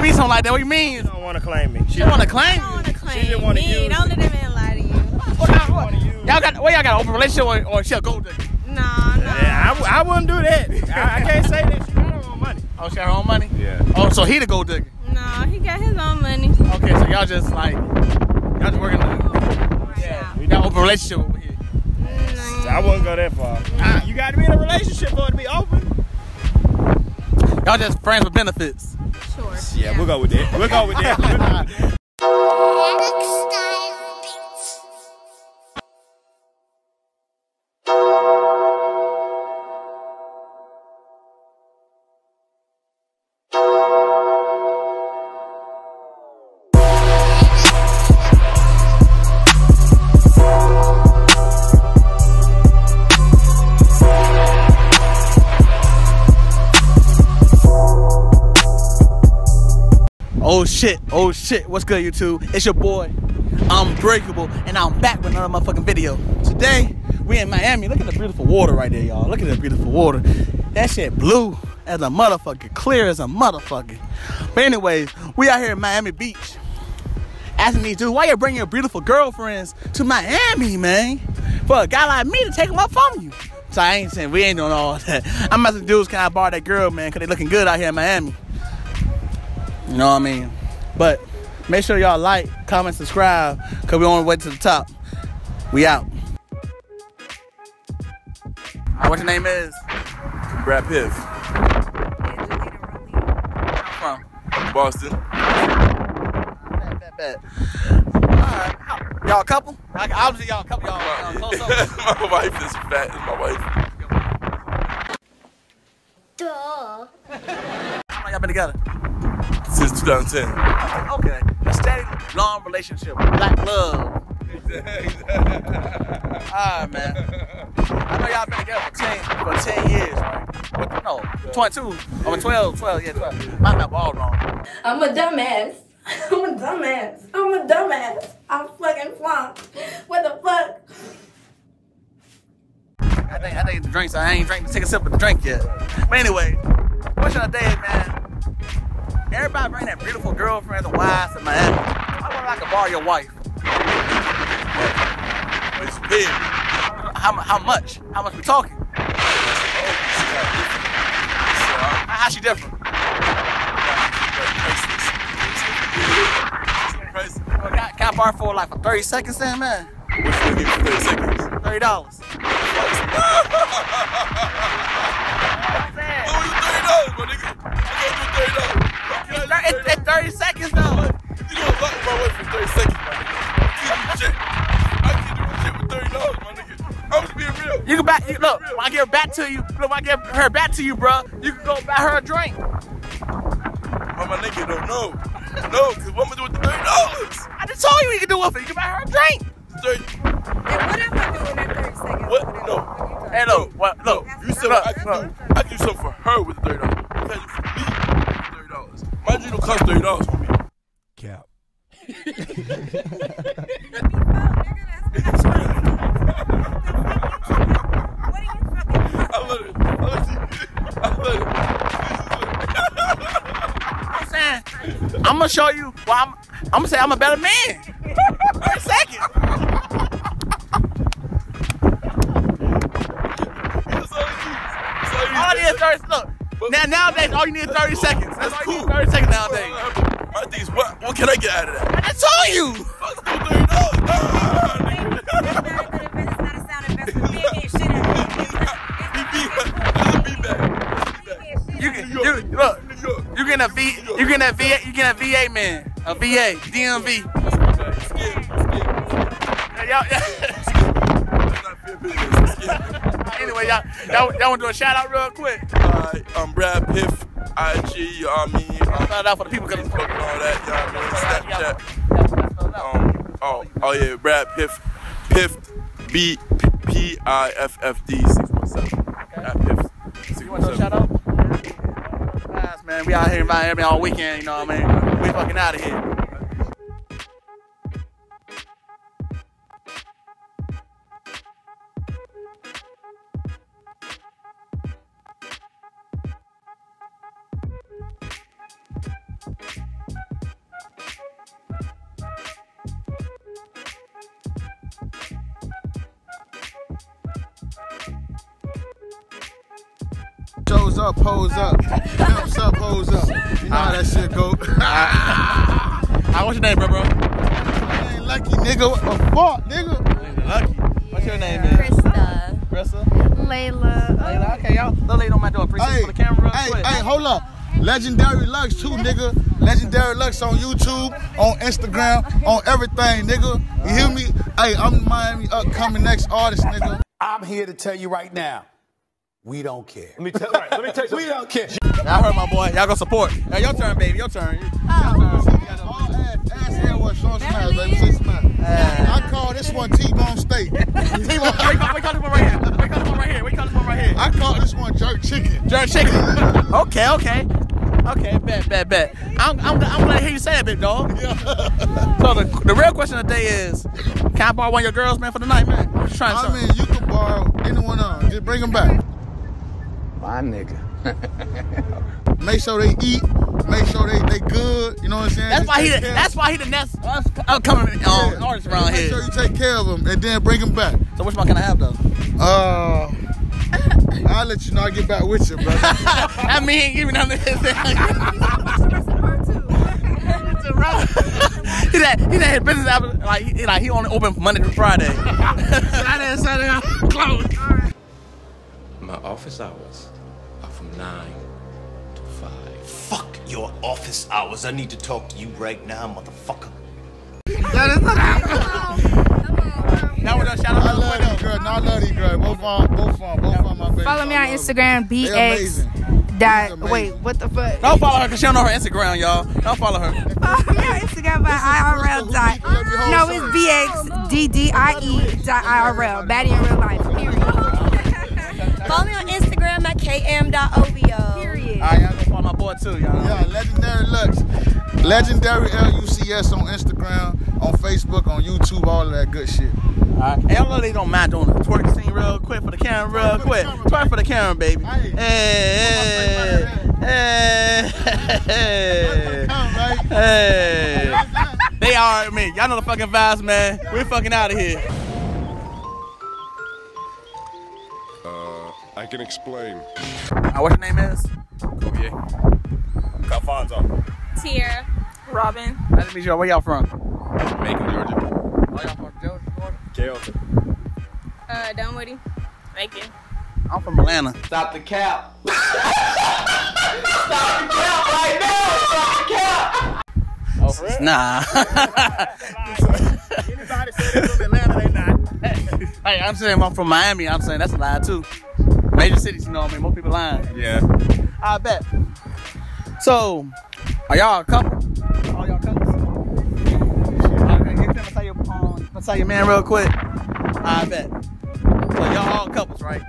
you mean something like that? What you mean? She don't want to claim me. She You want to claim? I don't want to claim just wanna me. use Don't let that man lie to you. What y'all, what? y'all got? What y'all got? An open relationship or, or she a gold digger? No, no. Yeah, I, w- I wouldn't do that. I, I can't say that. She got her own money. Oh, she got her own money. Yeah. Oh, so he the gold digger. No, he got his own money. Okay, so y'all just like y'all just working. Yeah. We got open relationship over here. Mm, I wouldn't go that far. I- you got to be in a relationship for it to be open. Y'all just friends with benefits. Sure. Yeah, that. We'll go with that. We'll go with that. Oh shit, oh shit, what's good YouTube? It's your boy, Unbreakable, and I'm back with another motherfucking video. Today, we in Miami. Look at the beautiful water right there, y'all. Look at the beautiful water. That shit blue as a motherfucker, clear as a motherfucker. But anyways, we out here in Miami Beach. Asking these dudes, why you bringing your beautiful girlfriends to Miami, man? For a guy like me to take them up from you. So I ain't saying we ain't doing all that. I'm asking dudes, can I borrow that girl, man? Cause they looking good out here in Miami. You know what I mean? But make sure y'all like, comment, subscribe, cause we on the way to the top. We out. What your name is? Brad Piff, From? Boston. Alright. Y'all a couple? I- Obviously y'all a couple. Y'all, y'all close up. my wife is fat. Is my wife How long y'all been together? Since 2010. Okay. A steady, long relationship. Black love. Alright, man. I know y'all been together for 10, for 10 years, right? What, no, 22. Or 12, 12, yeah, 12. My map all wrong. I'm a dumbass. I'm a dumbass. I'm a dumbass. I'm fucking flunked. What the fuck? I think I think the drinks. I ain't drank. Take a sip of the drink yet. But anyway, what should I day, man? Everybody bring that beautiful girlfriend the wife, and to Miami. I wonder if I could borrow your wife. It's big. How, how much? How much we talking? Oh, how, how she different? Well, Can, I- can I borrow for like for 30 seconds then, man? What you gonna give for 30 seconds? $30. Oh, you $30, my nigga. I It's, gotta thir- it's, it's 30 seconds though. You gonna lock my wife for 30 seconds, my nigga. I can't do shit. I can't do shit with $30, my nigga. I'm just being real. You can back. You, look, when I give her back to you, look, when I give her back to you, bro, you can go buy her a drink. But my nigga don't know. No, because what am I doing with the $30? I just told you you can do it for. You can buy her a drink. 30. And What am I doing in 30 seconds? What? No. Hey, look, what? Look, You said look, I can look. do. I can do something for her with the thirty dollars. I can do for me with thirty dollars. My drink don't cost thirty dollars for me. Cap. I love it. I love it. I love I'm saying, I'm gonna show you. Well, I'm, I'm gonna say I'm a better man. For a second. it. That's all you need. That's all you need. All I need is 30. Look, now nowadays, all you need is 30 seconds. That's all you need. is 30 seconds nowadays. My thing is, what, what can I get out of that? I just told you. Fuck no thirty dollars. Be. You can, you look. New You getting a V. You getting a VA. You getting a VA man. A VA. DMV. Skip, skip. Y'all, y'all, That's not fair business. Skip. anyway, y'all, y'all, y'all want to do a shout out real quick? Hi, I'm Brad Piff, IG, you know what I mean? Um, Shout out for the people because all that, you know what I mean? Snapchat. Um, oh, oh yeah, Brad Piff, Piff, B, P, I, F, F, D, 617. Brad Piff, You want to do a shout out? Man, we out here in Miami all weekend. You know what I mean? We fucking out of here. Shows up, pose up. Pimps up, pose up. You know how that shit go. How what's your name, bro, bro? I ain't lucky, nigga. What the fuck, nigga? Lucky. What's your name, man? Krista. Krista? Layla. Layla. Okay, y'all. Little lady on my door. Appreciate Hey, for the camera real hey, quick. hey, hold up. Legendary Lux too, nigga. Legendary Lux on YouTube, on Instagram, on everything, nigga. You hear me? Hey, I'm the Miami upcoming next artist, nigga. I'm here to tell you right now, we don't care. Let me tell, right, let me tell you We don't care. Y'all heard my boy. Y'all go support. Now your turn, baby. Your turn. Oh. Your turn. All ass, ass hair was short smash, baby. Say smash. I call this one T-bone steak. Wait, wait, wait, wait, call this one right here. We call this one right here. Wait, call this one right here. I call this one jerk chicken. Jerk chicken. okay, okay. Okay, bet, bet, bet. I'm, I'm, I'm glad to hear you say that, big dog. so the, the real question of the day is, can I borrow one of your girls, man, for the night, man? I'm just trying I something. mean, you can borrow anyone on. Just bring them back. My nigga. Make sure they eat. Make sure they, they good. You know what I'm saying? that's Just why he. The, that's why he the next us upcoming um, Yeah. artist around Make here. sure you take care of them and then bring them back. So which one can I have though? Uh, I'll let you know. I get back with you, brother. I mean, he ain't giving nothing. he that he that his business like he, like he only open Monday through Friday. Saturday and Sunday I'm closed. My office hours are from 9 to 5. Fuck your office hours. I need to talk to you right now, motherfucker. Now we're gonna shout out I to love these girls. No, I love these girls. Both on, both on, both on my baby. Follow me on Instagram, They bx amazing. dot. Wait, what the fuck? Don't follow her because she don't know her Instagram, y'all. Don't follow her. Follow me on Instagram by IRL dot. No, it's bxddie E dot IRL. Baddie in real life. Period. Follow me on Instagram at km.ovo. Period. All right, y'all go follow my boy too, y'all. Yeah, Legendary Lux. Legendary L-U-C-S on Instagram, on Facebook, on YouTube, all of that good shit. All right. Hey, y'all know they don't mind doing a twerk scene real quick for the camera, real quick. Twerk for the camera, baby. Hey, hey, hey, hey, Come, right? hey. They are me. Y'all know the fucking vibes, man. We're fucking out of here. I can explain. Uh, what your name is? Kobe. Alfonso. Tierra. Robin. Nice to meet you. Where y'all from? Macon, Georgia. Oh, y'all from Georgia? Georgia? Kelton. Uh, Dunwoody. Macon. I'm from Atlanta. Stop the cap. Stop the cap right now. Stop the cap. Oh, for real? Nah. hey, I'm saying I'm from Miami. I'm saying that's a lie too. Major cities, you know what I mean? Most people lying. Yeah. I bet. So, are y'all a couple? All y'all couples? Okay, you finna tell your, um, finna tell your man real quick? I bet. So y'all all couples, right?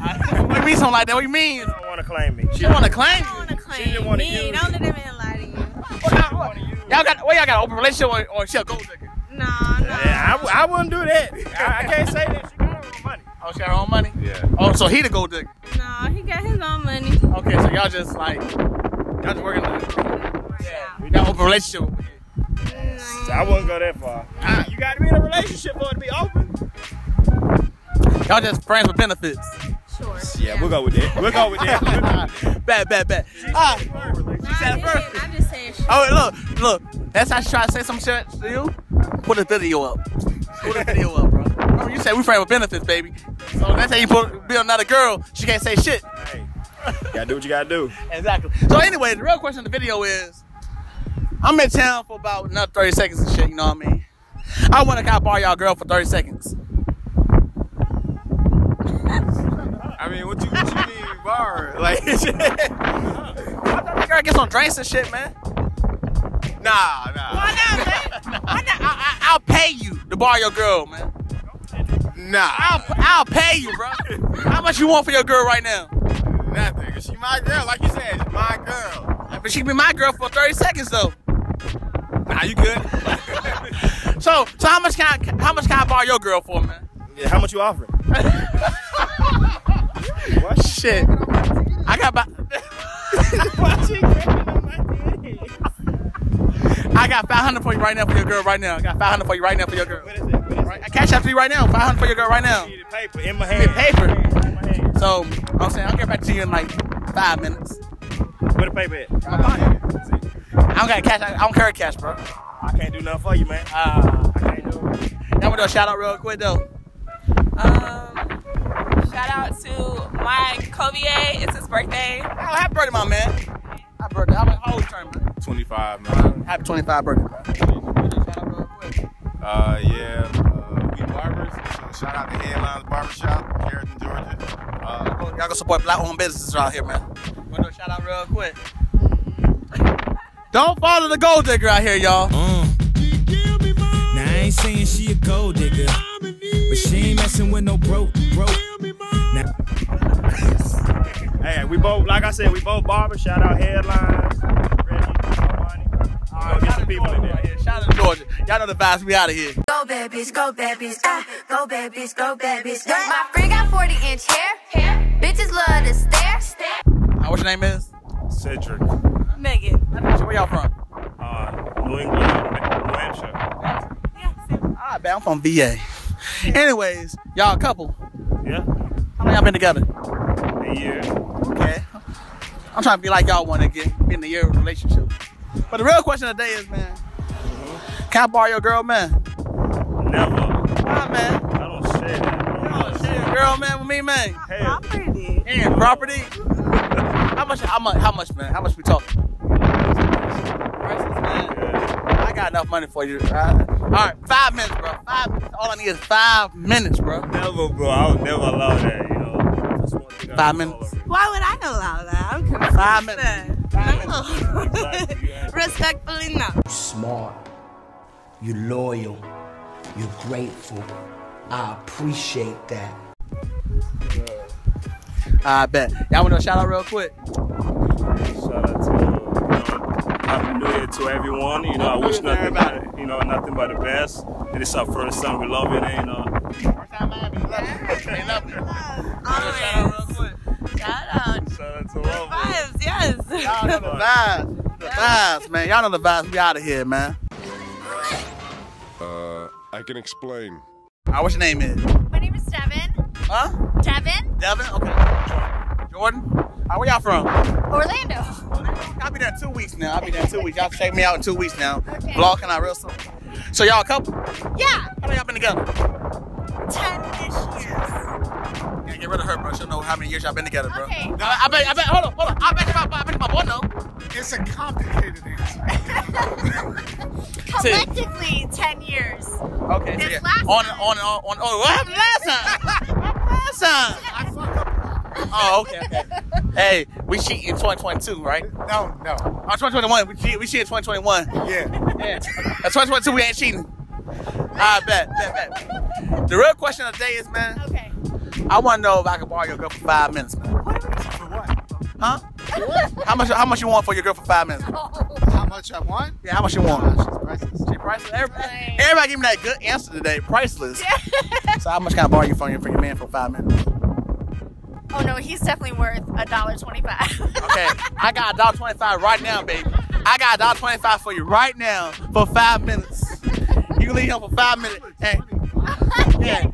I- what you mean something like that? What do you mean? She don't want to claim me. She don't want to claim I want you? to claim She didn't wanna me. Don't let that man lie to you. Y'all got, well, y'all got an open relationship or, or she a gold digger? Nah, nah. Yeah, I, w- I wouldn't do that. I, I can't say that. She got her own money. Oh, she got her own money? Yeah. Oh, so he the gold digger. No, he got his own money. Okay, so y'all just like, y'all just working on Yeah. We got open relationship. with you. So I wouldn't go that far. Ah, you got to be in a relationship for it to be open. Y'all just friends with benefits. Sure. Yeah, we'll go with that. We'll go with that. bad, bad, bad. Ah, Nah, said I it first. I'm just saying shit. oh, wait, look, look. That's how she try to say some shit to you. Put a video up. Put a video up, bro. Remember you said we friends with benefits, baby. So that's how you put be another girl. She can't say shit. hey, you gotta do what you gotta do. Exactly. So anyway, the real question of the video is, I'm in town for about another 30 seconds and shit. You know what I mean? I want to kind of borrow y'all girl for 30 seconds. I mean, what you what you mean bar? Like, I thought the girl get some drinks and shit, man. nah, nah, Why not, pay you to borrow your girl, man. nah. I'll, I'll pay you, bro. How much you want for your girl right now? Nothing. She my girl, like you said. She my girl. But she be my girl for 30 seconds though. Nah, you good? So, so how much can I, how much can I borrow your girl for, man? yeah, how much you offering? what? Shit, I got about, I got 500 for you right now for your girl right now. I got 500 for you right now for your girl. What is it? What is it? I cash out to you right now. 500 for your girl right now. I need the paper in my hand. Paper. In my hand. So I'm saying I'll get back to you in like five minutes. Where the paper at? I don't got cash. I, I don't carry cash, bro. I can't do nothing for you, man. Uh, I can't do it. y'all want to do a shout out real quick though? Um, shout out to my Kovier. It's his birthday. Oh, happy birthday, my man. Happy birthday. How, how old you turning, man? 25, man. Happy 25 birthday, bro. Shout out real quick. Uh, yeah. Uh, we barbers. So shout out to Headlines Barbershop, Carrollton, Georgia. Uh, Y'all go support black owned businesses out here, man. Want to shout out real quick? Don't follow the gold digger out here, y'all. Uh. Now I ain't saying she a gold digger, but she ain't messing with no broke, broke. Now, Hey, we both, like I said, we both barbers. Shout out Headlines, Reggie, Armani. Go people in there. Here. Shout out to Georgia. Y'all know the vibes. We out of here. Go bad bitch, go bad bitch, go, go bad bitch, go bad bitch. My friend got 40 inch hair, bitches love to stare. Uh, what's your name is? Cedric, Megan. Where y'all from? uh, New England, New Hampshire. Yeah, Ah, man, I'm from VA. Anyways, y'all a couple. Yeah, How long y'all been together? a year. Okay. I'm trying to be like y'all want to get be in a year relationship. But the real question of the day is, man, can I borrow your girl, man? Never. Why, man? I don't share that. You don't share your girl, man, with me, man. Hell, Property. And property. How much? How much? How much, man? How much we talking? Prices, man. I got enough money for you. All right, all right five minutes, bro. Five. minutes. All I need is five minutes, bro. never, bro. I would never allow that. You know. That's one thing I Five minutes. Why would I allow that? I'm confused. Five minutes. Five minutes. No. Respectfully, no. smart, You're loyal, you're grateful. I appreciate that. I bet. Y'all want to shout out real quick? Shout out to you know, Happy New Year to everyone. You know, I wish nothing but you know nothing but the best. And it's our first time. We love it, and uh, First time I ever love you. They love you. Shout out real quick. Shout out. shout out to love. Vibes, yes. Y'all know the vibes. The vibes, man. Y'all know the vibes. We out of here, man. Uh, I can explain. All right, what's your name is? My name is Devin. Huh? Devin? Devin? Okay. Jordan? All right, where y'all from? Orlando. I'll be there in two weeks now. I'll be there in two weeks. Y'all check me out in two weeks now. Vlog coming out real soon. So y'all a couple? Yeah. How long y'all been together? 10-ish years. Yeah, get rid of her, bro. She'll know how many years y'all been together, bro. Okay. I, I bet, I bet, hold on, hold on. I bet my, I bet my boy know. It's a complicated answer. Collectively, 10 years. Okay, so This yeah. last On and on on, on. Oh, what happened last time? last time. I fuck up. Oh, okay, okay. Hey, we cheat in 2022, right? No, no. Oh, 2021. We cheat, we cheat in 2021. Yeah. Yeah. At 2022, we ain't cheating. I bet, bet, bet. The real question of the day is, man, Okay. I want to know if I can borrow your girl for five minutes, man. For what? Huh? How much? How much you want for your girl for five minutes? How much I want? Yeah, how much you want? Nah, she's priceless. She priceless. Everybody, everybody give me that good answer today. Priceless. so how much can I borrow you from your, for your man for five minutes? Oh no, he's definitely worth a dollar twenty-five. Okay, I got a dollar twenty-five right now, baby. I got a dollar twenty-five for you right now for five minutes. You can leave him for five minutes. Hey, yeah.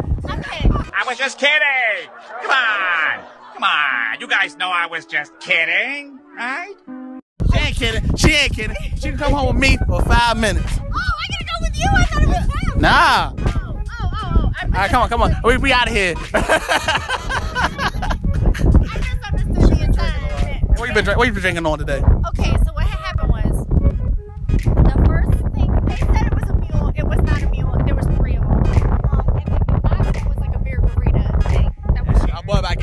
Okay. I was just kidding. Come on. Come on. You guys know I was just kidding, right? She ain't kidding. She ain't kidding. She can come home with me for five minutes. Oh, I gotta go with you. I thought it was him. Nah. Oh, oh, oh, oh. I All right, come on, come on. We, we out of here. misunderstood the entire bit. what you been drink- What you been drinking on today? Okay,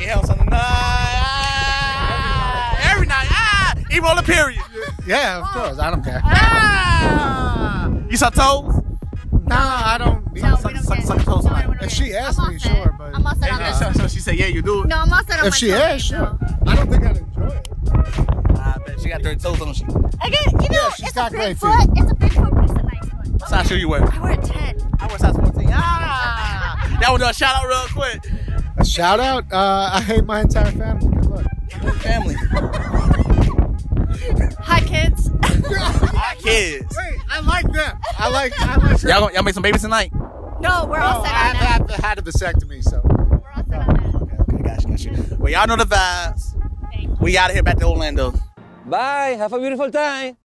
Our boy about to get hell something. Ah, every night. Ah, even on the period. Yeah, of course. I don't care. Ah, you saw toes? Nah, I don't. No, Suck, don't suck, suck toes No, tonight. don't If she asked I'm me, set. sure, but- I'm all set on And that. so, so she said, yeah, you do it. No, I'm all set on If my she toe asked, sure. though. I don't think I'd enjoy it. I bet she got dirty toes on. She. I get, you know, Yeah, she's it's got a great big feet. foot. It's a big foot, but it's a nice foot. What size shoe you wear? I wear a 10. I wear size 14. Ah, that was a shout out real quick. A shout out. Uh, I hate my entire family. Good luck. Family. Hi, kids. Hi, kids. Wait, I like them. I like. I like. Y'all, gonna, y'all make some babies tonight? No, we're all I set on have, that. have had a vasectomy, so. We're all set on that. Okay, got you, got you. Well, y'all know the vibes. We out of here back to Orlando. Bye. Have a beautiful time.